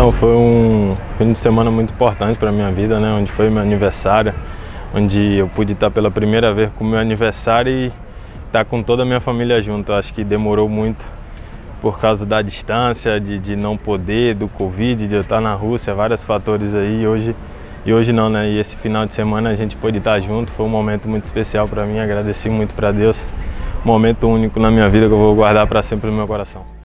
Então foi um fim de semana muito importante para a minha vida, né? Onde foi meu aniversário, onde eu pude estar pela primeira vez com meu aniversário e estar com toda a minha família junto. Acho que demorou muito por causa da distância, de, de não poder, do Covid, de eu estar na Rússia, vários fatores aí. E hoje, e hoje não, né? E esse final de semana a gente pôde estar junto, foi um momento muito especial para mim. Agradeci muito para Deus, momento único na minha vida que eu vou guardar para sempre no meu coração.